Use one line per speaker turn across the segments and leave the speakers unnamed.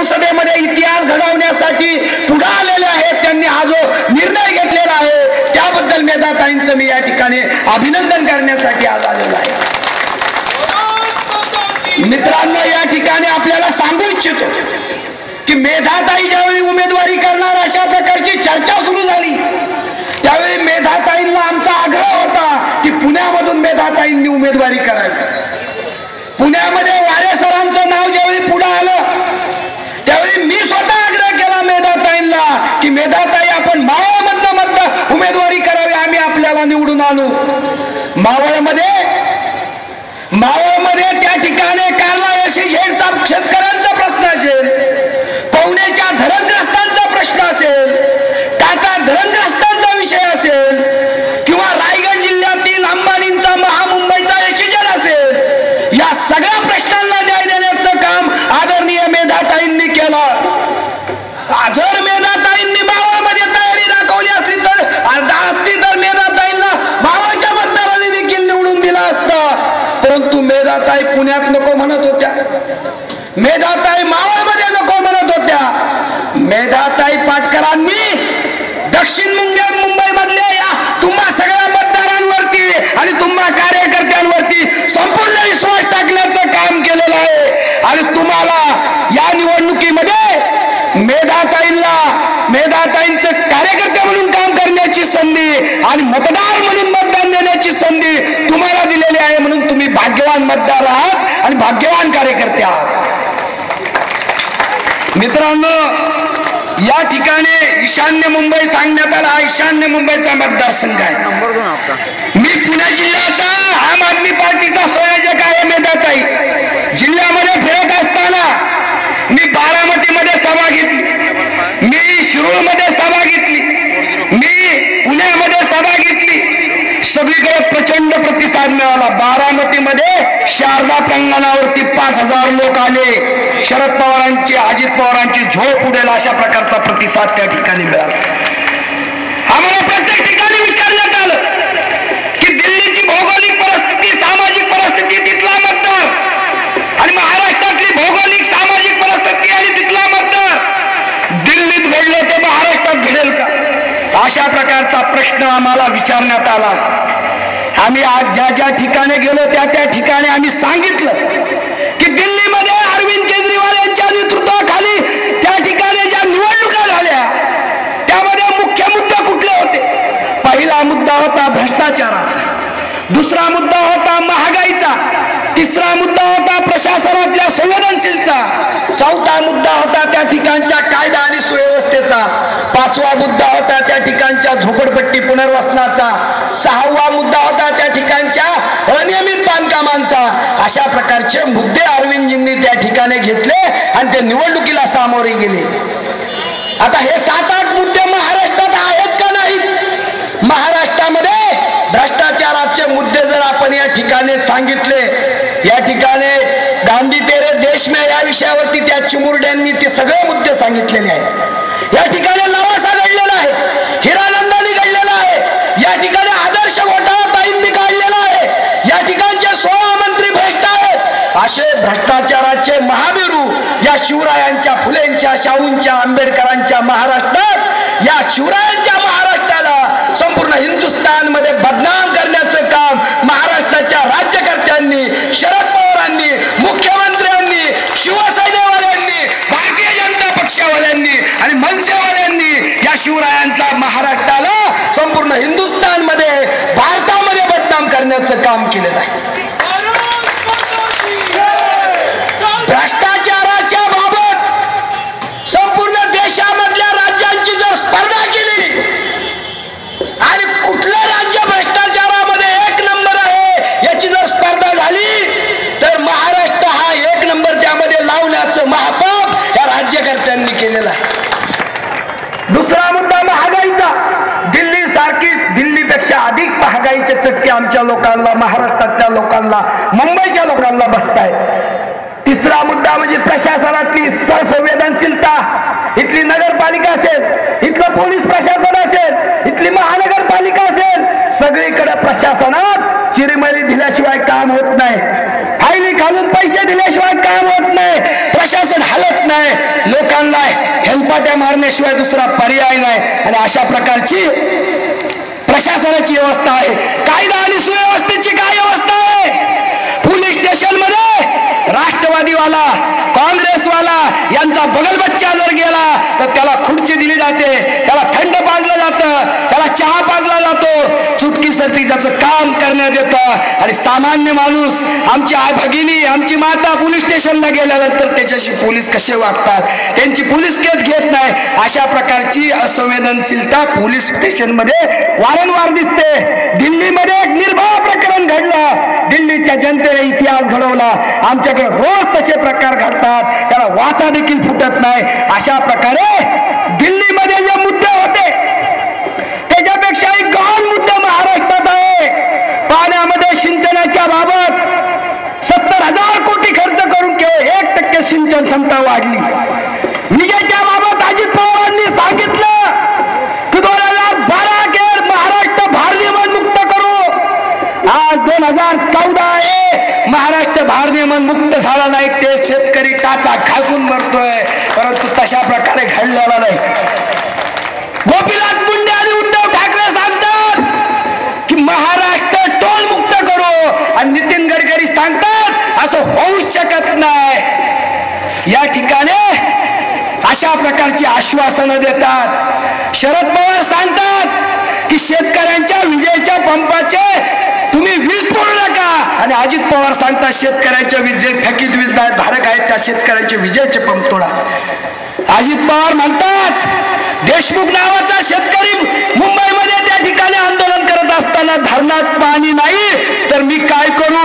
संसदेमध्ये इतिहास घडवण्यासाठी पुढे आलेले आहेत त्यांनी हा जो निर्णय घेतलेला आहे त्याबद्दल मेधाताईंचं मी या ठिकाणी अभिनंदन करण्यासाठी आज आलेलो आहे. मित्रांनो या ठिकाणी आपल्याला सांगू इच्छितो की मेधाताई ज्यावेळी उमेदवारी करणार अशा प्रकारची चर्चा सुरू झाली. त्यावेळी मेधाताईंना आमचा आग्रह होता की पुण्यामधून मेधाताईंनी उमेदवारी करावी. पुण्यामध्ये वारे सरांचं नाव ज्यावेळी पुढे आलं त्यावेळी मी स्वतः आग्रह केला मेधाताईंना की मेधाताई आपण मावळमधनं मधनं उमेदवारी करावी आम्ही आपल्याला निवडून आणू. मावळमध्ये मावळमध्ये त्या ठिकाणी कारला एसी झेडचा शेतकऱ्यांचा प्रश्न असेल पवण्याच्या धरणग्रस्तांचा प्रश्न असेल टाटा धरणग्रस्तांचा विषय असेल मेधाताई मावळमध्ये नको म्हणत होत्या? मेधाताई पाटकरांनी दक्षिण मुंबई मुंबई मधल्या या तुम्हा सगळ्या मतदारांवरती आणि तुम्हा कार्यकर्त्यांवरती संपूर्ण विश्वास टाकण्याचं काम केलेलं आहे. आणि तुम्हाला या निवडणुकीमध्ये मेधाताईंना मेधाताईंचं कार्यकर्ते म्हणून काम करण्याची संधी आणि मतदार म्हणून मतदान देण्याची संधी तुम्हाला दिलेली आहे म्हणून तुम्ही भाग्यवान मतदार आहात आणि भाग्यवान कार्यकर्ते आहात. मित्रांनो या ठिकाणी ईशान्य मुंबई सांगण्यात आला. हा ईशान्य मुंबईचा मतदारसंघ आहे. मी पुणे जिल्ह्याचा आम आदमी पार्टीचा संयोजक आहे मेधाताई जिल्ह्यामध्ये फिरत असताना मी बारामतीमध्ये सभा घेतली. मी शिरूरमध्ये सभा घेतली मी पुण्यामध्ये सभा घेतली सगळीकडे प्रचंड प्रतिसाद मिळाला. बारामतीमध्ये शारदा प्रांगणावरती पाच हजार लोक आले. शरद पवारांची अजित पवारांची झोप उडेल अशा प्रकारचा प्रतिसाद त्या ठिकाणी मिळाला. आम्हाला प्रत्येक ठिकाणी विचारण्यात आलं की दिल्लीची भौगोलिक परिस्थिती सामाजिक परिस्थिती तिथला मतदार. आणि महाराष्ट्रातली भौगोलिक सामाजिक परिस्थिती आणि तिथला मतदार. दिल्लीत घडलं ते महाराष्ट्रात घडेल का? अशा प्रकारचा प्रश्न आम्हाला विचारण्यात आला. आम्ही आज ज्या ज्या ठिकाणी गेलो त्या त्या ठिकाणी आम्ही सांगितलं की दिल्लीमध्ये अरविंद केजरीवाल यांच्या नेतृत्वाखाली त्या ठिकाणी ज्या निवडणुका झाल्या त्यामध्ये मुख्य मुद्दे कुठले होते? पहिला मुद्दा होता भ्रष्टाचाराचा. दुसरा मुद्दा होता महागाईचा. तिसरा मुद्दा होता प्रशासनातल्या संवेदनशीलचा चौथा मुद्दा होता त्या ठिकाणच्या कायदा आणि सुव्यवस्थेचा. पाचवा मुद्दा होता त्या ठिकाणच्या झोपडपट्टी पुनर्वसनाचा. सहावा मुद्दा होता त्या ठिकाणच्या अनियमित बांधकामांचा. अशा प्रकारचे मुद्दे अरविंदजींनी त्या ठिकाणी घेतले आणि ते निवडणुकीला सामोरे गेले. आता हे सात आठ मुद्दे महाराष्ट्रात आहेत का नाहीत महाराष्ट्रामध्ये भ्रष्टाचाराचे मुद्दे जर आपण या ठिकाणी सांगितले तेरे या विषयावरती त्या चिमुरड्यांनी ते सगळे मुद्दे सांगितलेले आहेत. या ठिकाणी लवासा घडलेला आहे हिरानंदाने घडलेला आहे या ठिकाणी आदर्श घोटाळा ताईंनी काढलेला आहे या ठिकाणचे सोळा मंत्री भ्रष्ट आहेत. असे भ्रष्टाचाराचे महामेरू या शिवरायांच्या फुलेंच्या शाहूंच्या आंबेडकरांच्या महाराष्ट्रात या शिवरायांच्या महाराष्ट्राला संपूर्ण हिंदुस्थानमध्ये बदनाम करण्याचं काम महाराष्ट्राच्या राज्यकर्त्यांनी शरद पवारांनी मुख्यमंत्र्यांनी शिवसेनेवाल्यांनी भारतीय जनता पक्षावाल्यांनी आणि मनसेवाल्यांनी या शिवरायांचा महाराष्ट्राला संपूर्ण हिंदुस्थानमध्ये भारतामध्ये बदनाम करण्याचं काम केलेलं आहे. महागाईचे चटके आमच्या लोकांना महाराष्ट्रातल्या लोकांना मुंबईच्या लोकांना बसताय तिसरा मुद्दा म्हणजे प्रशासनातली संवेदनशीलता. इथली नगरपालिका असेल इथलं पोलीस प्रशासन असेल इथली महानगरपालिका असेल सगळीकडे प्रशासनात चिरीमरी दिल्याशिवाय काम होत नाही. फायली घालून पैसे दिल्याशिवाय काम होत नाही. प्रशासन हलत नाही. लोकांना हेलपाट्या मारण्याशिवाय दुसरा पर्याय नाही. आणि अशा प्रकारची प्रशासनाची व्यवस्था आहे. कायदा आणि सुव्यवस्थेची काय व्यवस्था आहे? पोलीस स्टेशनमध्ये राष्ट्रवादीवाला काँग्रेसवाला यांचा बगलबच्चा जर गेला तर त्याला खुर्ची दिली जाते त्याला थंड पाजलं जातं त्याला चहा पाजला जातो चुटकीसाठी त्याचं काम करण्यात येतं. आणि सामान्य माणूस आमची आई भगिनी आमची माता पोलीस स्टेशनला गेल्यानंतर त्याच्याशी पोलीस कसे वागतात? त्यांची पोलीस केस घेत नाही. अशा प्रकारची असंवेदनशीलता पोलीस स्टेशनमध्ये वारंवार दिसते. दिल्लीमध्ये एक निर्भय प्रकरण घडलं. दिल्लीच्या जनतेने इतिहास घडवला. आमच्याकडे रोज तसे प्रकार घडतात. त्याला वाचा देखील फुटत नाही. अशा प्रकारे दिल्लीमध्ये जे मुद्दे होते त्याच्यापेक्षाही गहन मुद्दे महाराष्ट्रात आहे. पाण्यामध्ये सिंचनाच्या बाबत सत्तर हजार कोटी खर्च करून केवळ एक टक्के सिंचन क्षमता वाढली. विजेच्या बाबत अजित पवारांनी सांगितलं की दोन हजार बारा केर महाराष्ट्र भारनियमन मुक्त करू. आज दोन हजार चौदा आहे. महाराष्ट्र भारनियमन मुक्त झाला नाही. ते शेतकरी टाचा घासून मरतोय परंतु तशा प्रकारे घडलेला नाही गोपीनाथ मुंडे आणि उद्धव ठाकरे सांगतात की महाराष्ट्र टोल मुक्त करू आणि नितीन गडकरी सांगतात असं होऊ शकत नाही या ठिकाणी अशा प्रकारची आश्वासनं देतात. शरद पवार सांगतात की शेतकऱ्यांच्या विजेच्या पंपाचे तुम्ही वीज तोडू नका. आणि अजित पवार सांगतात शेतकऱ्यांच्या विजे थकीत वीज धारक आहेत त्या शेतकऱ्यांचे विजेचे पंप तोडा. अजित पवार म्हणतात देशमुख नावाचा शेतकरी मुंबईमध्ये त्या ठिकाणी आंदोलन करत असताना धरणात पाणी नाही तर मी काय करू?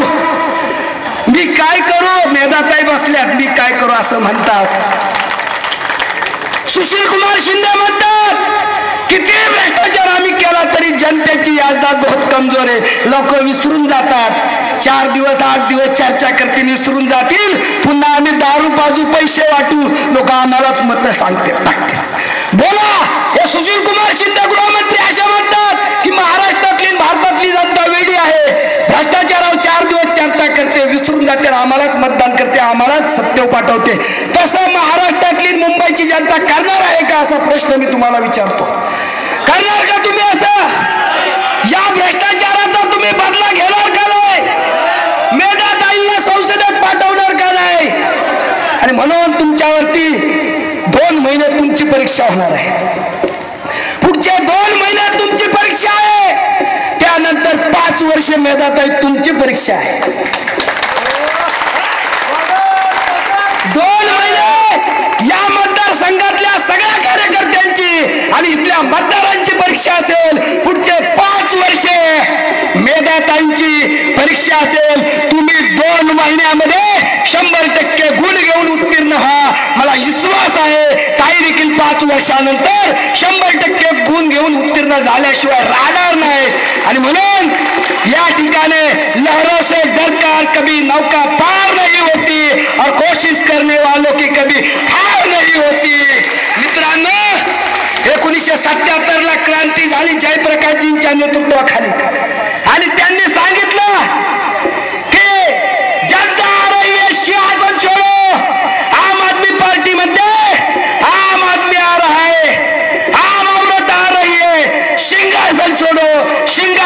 मी काय करू? मेधाताई बसल्यात मी काय करू असं म्हणतात. सुशील कुमार शिंदे म्हणतात किती भ्रष्टाचार आम्ही केला तरी जनतेची याजदाद बहुत कमजोर आहे. लोक विसरून जातात. चार दिवस आठ दिवस चर्चा करतील विसरून जातील. पुन्हा आम्ही दारू बाजू पैसे वाटू. लोक आम्हालाच मत सांगते टाकते बोला हे सुशील कुमार शिंदे गृहमंत्री अशा म्हणतात की महाराष्ट्रातली भारतातली जनता वेगळी आहे. भ्रष्टाचारावर चार दिवस चर्चा करते विसरून जाते आम्हालाच मतदान करते आम्हालाच सत्य पाठवते. तसं महाराष्ट्रातली मुंबईची जनता करणार आहे का असा प्रश्न मी तुम्हाला विचारतो. करणार का तुम्ही असं? या भ्रष्टाचाराचा तुम्ही बदला घेणार का नाही? मेधाताईला संसदेत पाठवणार का नाही? आणि म्हणून तुमच्यावरती दोन महिने तुमची परीक्षा होणार आहे. पुढच्या दोन महिन्यात तुमची परीक्षा आहे. त्यानंतर पाच वर्ष मेधात आहे तुमची परीक्षा आहे. दोन महिने या मतदारसंघातल्या सगळ्या कार्यकर्त्यांची आणि इथल्या मतदारांची परीक्षा असेल. पुढचे पाच वर्षे मेधाताईंची परीक्षा असेल. तुम्ही दोन महिन्यामध्ये शंभर टक्के गुण घेऊन उत्तीर्ण व्हा. मला विश्वास आहे. ताई देखील पाच वर्षानंतर शंभर घेऊन उत्तीर्ण झाल्याशिवाय राहणार नाही. आणि म्हणून या ठिकाणी लहरों से डरकर कभी नौका पार नहीं होती और कोशिश करने वालों की कभी हार नहीं होती. मित्रांनो एकोणीसशे सत्याहत्तर ला क्रांती झाली जयप्रकाशजींच्या नेतृत्वाखाली. आणि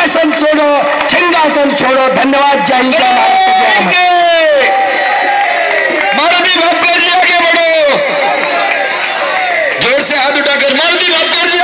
सिंहासन छोड़ो सिंहासन छोड़ो धन्यवाद जय हिंद।
मारुति भापकर जी आगे बढ़ो जोर से हाथ उठाकर मारुति भापकर जी